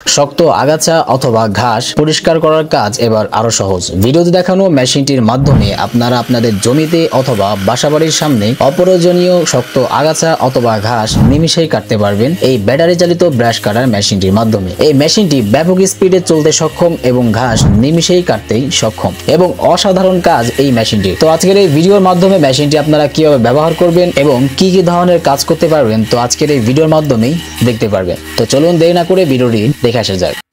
শক্ত আগাছা অথবা ঘাস পরিষ্কার করার কাজ এবার আরও সহজ। ভিডিওতে দেখানো মেশিনটির মাধ্যমে আপনারা আপনাদের জমিতে অথবা বাসাবাড়ির সামনে অপ্রয়োজনীয় শক্ত আগাছা অথবা ঘাস নিমিশেই কাটতে পারবেন এই ব্যাটারি চালিত ব্রাশ কাটার মেশিনটির মাধ্যমে। এই মেশিনটি ব্যাপক স্পিডে চলতে সক্ষম এবং ঘাস নিমিশেই কাটতেই সক্ষম এবং অসাধারণ কাজ এই মেশিনটি তো আজকের এই ভিডিওর মাধ্যমে মেশিনটি আপনারা কীভাবে ব্যবহার করবেন এবং কি কি ধরনের কাজ করতে পারবেন, তো আজকের এই ভিডিওর মাধ্যমেই দেখতে পারবেন। তো চলুন দেরি না করে ভিডিওটি দেখে আসা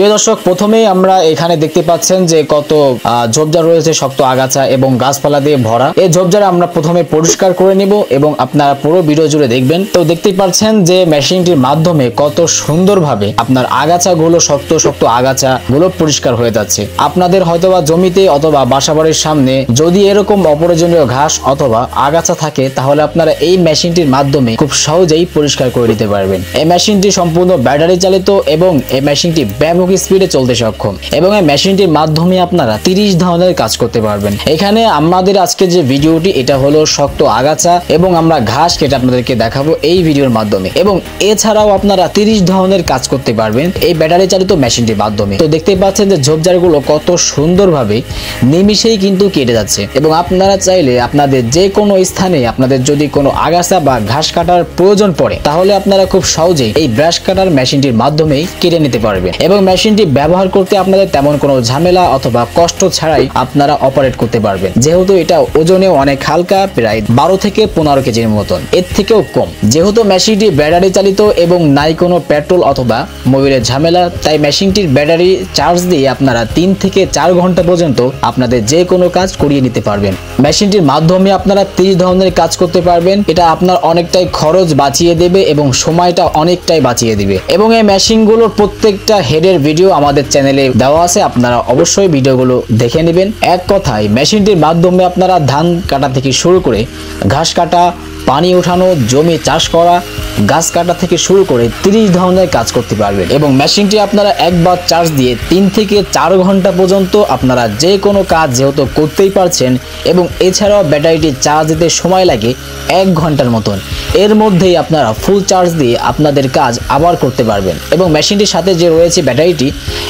প্রিয় দর্শক, প্রথমেই আমরা এখানে দেখতে পাচ্ছেন যে কত ঝোপঝাড় রয়েছে শক্ত আগাছা এবং গাছপালা দিয়ে ভরা। এই ঝোপঝাড় আমরা প্রথমে পরিষ্কার করে নিব এবং আপনারা পুরো ভিডিও জুড়ে দেখবেন। তো দেখতেই পাচ্ছেন যে মেশিনটির মাধ্যমে কত সুন্দরভাবে আপনার আগাছাগুলো শক্ত শক্ত আগাছা গুলো পরিষ্কার হয়ে যাচ্ছে। আপনাদের হয়তোবা জমিতে অথবা বাসাবাড়ির সামনে যদি এরকম অপ্রয়োজনীয় ঘাস অথবা আগাছা থাকে, তাহলে আপনারা এই মেশিনটির মাধ্যমে খুব সহজেই পরিষ্কার করে দিতে পারবেন। এই মেশিনটি সম্পূর্ণ ব্যাটারি চালিত এবং এই মেশিনটি ব্যাপক স্পিডে চলতে সক্ষম এবং এই মেশিনটির মাধ্যমে আপনারা তিরিশ ধরনের কাজ করতে পারবেন। এখানে আমাদের আজকে যে ভিডিওটি, এটা হলো শক্ত আগাছা এবং আমরা ঘাস কেটে আপনাদেরকে দেখাবো এই ভিডিওর মাধ্যমে। এবং এছাড়াও আপনারা তিরিশ ধরনের কাজ করতে পারবেন এই ব্যাটারি চালিত মেশিনটির মাধ্যমে। তো দেখতে পাচ্ছেন যে ঝোপঝাড়গুলো কত সুন্দরভাবে নিমিশেই কিন্তু কেটে যাচ্ছে। এবং আপনারা চাইলে আপনাদের যে কোনো স্থানে আপনাদের যদি কোনো আগাছা বা ঘাস কাটার প্রয়োজন পড়ে, তাহলে আপনারা খুব সহজেই এই ব্রাশ কাটার মেশিনটির মাধ্যমেই কেটে নিতে পারবেন। এবং মেশিনটি ব্যবহার করতে আপনাদের তেমন কোনো ঝামেলা অথবা কষ্ট ছাড়াই আপনারা অপারেট করতে পারবেন। যেহেতু এটা ওজনে অনেক হালকা, প্রায় বারো থেকে পনেরো কেজির মতন। এর থেকেও কম। যেহেতু মেশিনটি ব্যাটারি চালিত এবং নাই কোনো পেট্রোল অথবা মোবিলের ঝামেলা, তাই মেশিনটির ব্যাটারি চার্জ দিয়ে আপনারা তিন থেকে চার ঘণ্টা পর্যন্ত আপনাদের যে কোনো কাজ করিয়ে নিতে পারবেন। মেশিনটির মাধ্যমে আপনারা তিরিশ ধরনের কাজ করতে পারবেন। এটা আপনার অনেকটাই খরচ বাঁচিয়ে দেবে এবং সময়টা অনেকটাই বাঁচিয়ে দিবে। এবং এই মেশিনগুলোর প্রত্যেকটা হেডের ভিডিও আমাদের চ্যানেলে দেওয়া আছে, আপনারা অবশ্যই ভিডিওগুলো দেখে নেবেন। এক কথায়, মেশিনটির মাধ্যমে আপনারা ধান কাটা থেকে শুরু করে ঘাস কাটা পানি ওঠানো, জমি চাষ করা, গাছ কাটা থেকে শুরু করে তিরিশ ধরনের কাজ করতে পারবেন। এবং মেশিনটি আপনারা একবার চার্জ দিয়ে তিন থেকে চার ঘণ্টা পর্যন্ত আপনারা যে কোনো কাজ যেহেতু করতেই পারছেন এবং এছাড়াও ব্যাটারিটি চার্জ দিতে সময় লাগে এক ঘণ্টার মতন, এর মধ্যেই আপনারা ফুল চার্জ দিয়ে আপনাদের কাজ আবার করতে পারবেন। এবং মেশিনটির সাথে যে রয়েছে ব্যাটারিটি,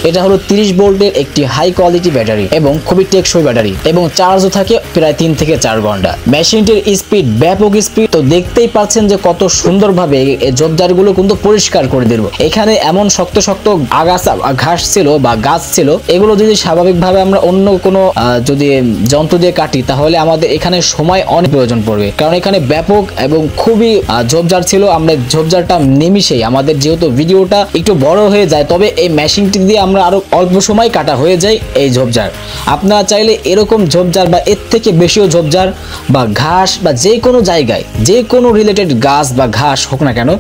এটা হলো তিরিশ ভোল্টের একটি হাই কোয়ালিটি ব্যাটারি এবং খুবই টেকসই ব্যাটারি এবং চার্জও থাকে প্রায় তিন থেকে চার ঘণ্টা। মেশিনটির স্পিড ব্যাপক স্পিড তো দেখতেই পাচ্ছেন যে কত সুন্দরভাবে ঝোপঝাড়গুলো কিন্তু পরিষ্কার করে দিল। এখানে এমন শক্ত শক্ত আগাছা, ঘাস ছিল বা গাছ ছিল, এগুলো যদি স্বাভাবিকভাবে আমরা অন্য কোনো যদি যন্ত্র দিয়ে কাটি, তাহলে আমাদের এখানে সময় অনেক প্রয়োজন পড়বে। কারণ এখানে ব্যাপক এবং খুবই ঝোপঝাড় ছিল। আমরা ঝোপঝাড়টা নিমিশেই আমাদের যেহেতু ভিডিওটা একটু বড় হয়ে যায়, তবে এই মেশিনটি দিয়ে আমরা আরও অল্প সময় কাটা হয়ে যায় এই ঝোপঝাড় আপনারা চাইলে এরকম ঝোপঝাড় বা এর থেকে বেশিও ঝোপঝাড় বা ঘাস বা যে কোনো জায়গায় যে কোনো রিলেটেড গাছ বা ঘাস হোক না কেন,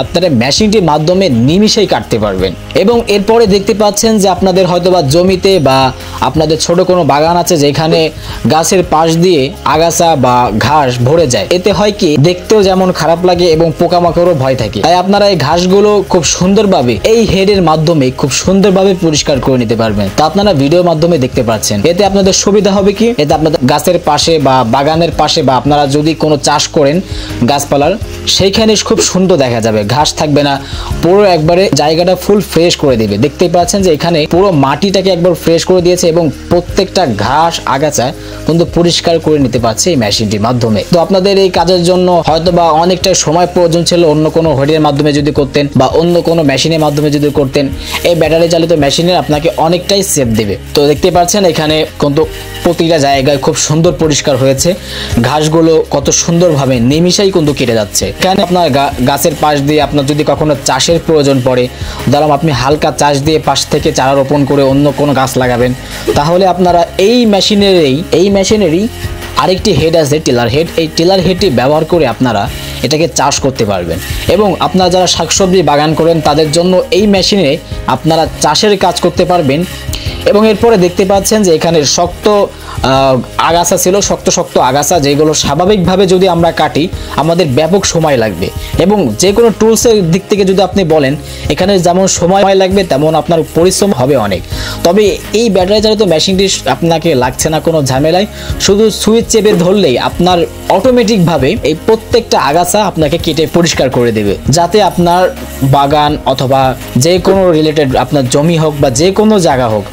আপনারা মেশিনটির মাধ্যমে নিমিশেই কাটতে পারবেন। এবং এরপরে দেখতে পাচ্ছেন যে আপনাদের হয়তো বা জমিতে বা আপনাদের ছোট কোনো বাগান আছে যেখানে গাছের পাশ দিয়ে আগাছা বা ঘাস ভরে যায়। এতে হয় কি, দেখতেও যেমন খারাপ লাগে এবং পোকামাকড়ও ভয় থাকে। তাই আপনারা এই ঘাসগুলো খুব সুন্দরভাবে, এই হেডের মাধ্যমে খুব সুন্দরভাবে পরিষ্কার করে নিতে পারবেন। তা আপনারা ভিডিওর মাধ্যমে দেখতে পাচ্ছেন। এতে আপনাদের সুবিধা হবে কি? এতে আপনাদের গাছের পাশে বা বাগানের পাশে বা আপনারা যদি কোনো চাষ করেন গাছপালার। সেইখানে খুব সুন্দর দেখা যাবে। ঘাস থাকবে না। পুরো একবারে জায়গাটা ফুল ফ্রেশ করে দিবে। দেখতেই পাচ্ছেন যে এখানে পুরো মাটিটাকে একবার ফ্রেশ করে দিয়েছে এবং প্রত্যেকটা ঘাস, আগাছা কিন্তু পরিষ্কার করে নিতে পারছে এই মেশিনটির মাধ্যমে। তো আপনাদের এই কাজের জন্য হয়তো বা অনেকটা সময় প্রয়োজন ছিল অন্য কোনো হোডের মাধ্যমে যদি করতেন বা অন্য কোনো মেশিনের মাধ্যমে যদি করতেন। এই ব্যাটারি চালিত মেশিনের আপনাকে অনেকটাই সেফ দেবে। তো দেখতে পাচ্ছেন এখানে কিন্তু প্রতিটা জায়গায় খুব সুন্দর পরিষ্কার হয়েছে। ঘাসগুলো কত সুন্দরভাবে নিমিষেই কিন্তু কেটে যাচ্ছে। কেন আপনার গাছের পাশ দিয়ে আপনার যদি কখনো চাষের প্রয়োজন পড়ে, ধরুন আপনি হালকা চাষ দিয়ে পাশ থেকে চারা রোপণ করে অন্য কোনো গাছ লাগাবেন, তাহলে আপনারা এই মেশিনেরই এই মেশিনেরই আরেকটি হেড আছে, টিলার হেড এই টিলার হেডটি ব্যবহার করে আপনারা এটাকে চাষ করতে পারবেন। এবং আপনারা যারা শাকসবজি বাগান করেন, তাদের জন্য এই মেশিনে আপনারা চাষের কাজ করতে পারবেন। এবং এরপরে দেখতে পাচ্ছেন যে এখানে শক্ত আগাছা ছিল, শক্ত শক্ত আগাছা, যেগুলো স্বাভাবিকভাবে যদি আমরা কাটি, আমাদের ব্যাপক সময় লাগবে। এবং যে কোনো টুলসের দিক থেকে যদি আপনি বলেন, এখানে যেমন সময় লাগবে, তেমন আপনার পরিশ্রম হবে অনেক। তবে এই ব্যাটারি চালিত মেশিনটি আপনাকে লাগছে না কোনো ঝামেলায়। শুধু সুইচ চেপে ধরলেই আপনার অটোমেটিকভাবে এই প্রত্যেকটা আগাছা আপনাকে কেটে পরিষ্কার করে দেবে। যাতে আপনার বাগান অথবা যে কোনো রিলেটেড আপনার জমি হোক বা যে কোনো জায়গা হোক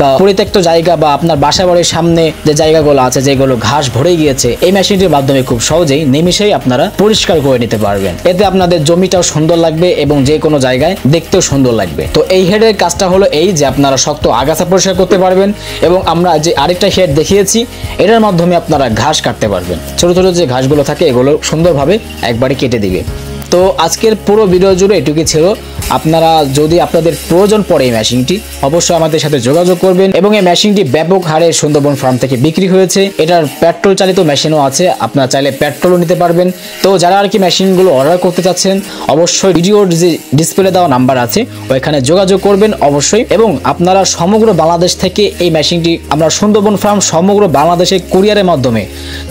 বা পরিত্যক্ত জায়গা বা আপনার বাসা বাড়ির সামনে যে জায়গাগুলো আছে যেগুলো ঘাস ভরে গিয়েছে এই মেশিনটির মাধ্যমে খুব সহজেই নিমিশেই আপনারা পরিষ্কার করে নিতে পারবেন। এতে আপনাদের জমিটাও সুন্দর লাগবে এবং যে কোনো জায়গায় দেখতেও সুন্দর লাগবে। তো এই হেডের কাজটা হলো এই যে আপনারা শক্ত আগাছা পরিষ্কার করতে পারবেন এবং আমরা যে আরেকটা হেড দেখিয়েছি এটার মাধ্যমে আপনারা ঘাস কাটতে পারবেন। ছোট ছোট যে ঘাসগুলো থাকে এগুলো সুন্দরভাবে একবারে কেটে দিবে। তো আজকের পুরো ভিডিও জুড়ে এটুকুই ছিল। আপনারা যদি আপনাদের প্রয়োজন পড়ে এই মেশিনটি অবশ্যই আমাদের সাথে যোগাযোগ করবেন এবং এই মেশিনটি ব্যাপক হারে সুন্দরবন ফার্ম থেকে বিক্রি হয়েছে। এটার পেট্রোল চালিত মেশিনও আছে, আপনারা চাইলে পেট্রোলও নিতে পারবেন। তো যারা আর কি মেশিনগুলো অর্ডার করতে চাচ্ছেন, অবশ্যই ভিডিওর যে ডিসপ্লে দেওয়া নাম্বার আছে, ওইখানে যোগাযোগ করবেন অবশ্যই। এবং আপনারা সমগ্র বাংলাদেশ থেকে এই মেশিনটি আমরা সুন্দরবন ফার্ম সমগ্র বাংলাদেশে কুরিয়ারের মাধ্যমে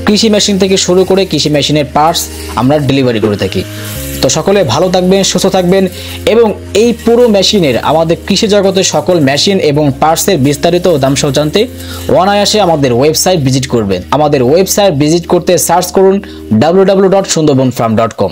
কৃষি মেশিন থেকে শুরু করে কৃষি মেশিনের পার্টস আমরা ডেলিভারি করে থাকি। তো সকলে ভালো থাকবেন, সুস্থ থাকবেন এবং এই পুরো মেশিনের আমাদের কৃষি জগতের সকল মেশিন এবং পার্টসের বিস্তারিত দামসহ জানতে অনায়াসে আমাদের ওয়েবসাইট ভিজিট করবেন। আমাদের ওয়েবসাইট ভিজিট করতে সার্চ করুন W dot Sundarban farm dot com